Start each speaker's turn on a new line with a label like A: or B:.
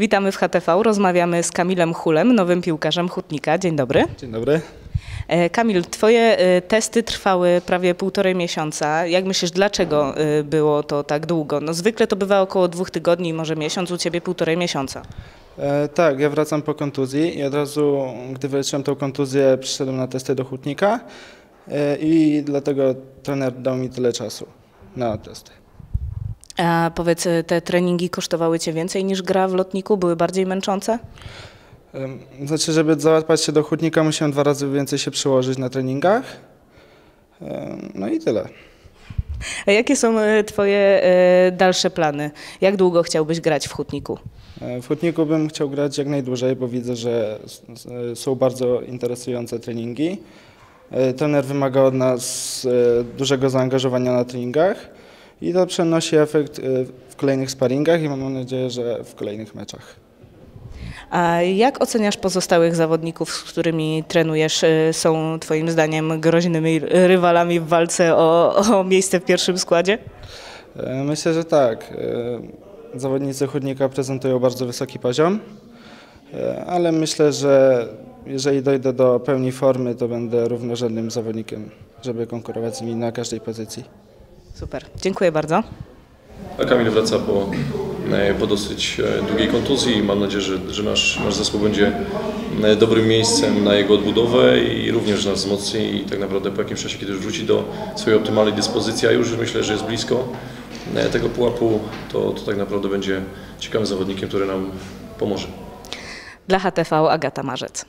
A: Witamy w HTV. Rozmawiamy z Kamilem Hulem, nowym piłkarzem Hutnika. Dzień dobry.
B: Dzień dobry.
A: E, Kamil, twoje e, testy trwały prawie półtorej miesiąca. Jak myślisz, dlaczego e, było to tak długo? No zwykle to bywa około dwóch tygodni, może miesiąc, u ciebie półtorej miesiąca.
B: E, tak, ja wracam po kontuzji i od razu, gdy wyleczyłem tą kontuzję, przyszedłem na testy do hutnika e, i dlatego trener dał mi tyle czasu na testy.
A: A powiedz, te treningi kosztowały cię więcej niż gra w lotniku? Były bardziej męczące?
B: Znaczy, żeby załapać się do hutnika, musiałem dwa razy więcej się przyłożyć na treningach. No i tyle.
A: A jakie są e, twoje e, dalsze plany? Jak długo chciałbyś grać w Hutniku?
B: E, W hutniku bym chciał grać jak najdłużej, bo widzę, że są bardzo interesujące treningi. Trener wymaga od nas dużego zaangażowania na treningach i to przynosi efekt e, w kolejnych sparingach i mam nadzieję, że w kolejnych meczach.
A: A jak oceniasz pozostałych zawodników, z którymi trenujesz? E, Są twoim zdaniem groźnymi rywalami w walce o, o miejsce w pierwszym składzie?
B: E, Myślę, że tak. Zawodnicy Chudnika prezentują bardzo wysoki poziom, ale myślę, że jeżeli dojdę do pełni formy, to będę równorzędnym zawodnikiem, żeby konkurować z nimi na każdej pozycji.
A: Super, dziękuję bardzo.
C: A Kamil wraca po, e, po dosyć e, długiej kontuzji i mam nadzieję, że, że nasz, nasz zespół będzie e, dobrym miejscem na jego odbudowę i również nas wzmocni i tak naprawdę po jakimś czasie, kiedy już wróci do swojej optymalnej dyspozycji, a już myślę, że jest blisko tego pułapu, to, to tak naprawdę będzie ciekawym zawodnikiem, który nam pomoże.
A: Dla HTV Agata Marzec.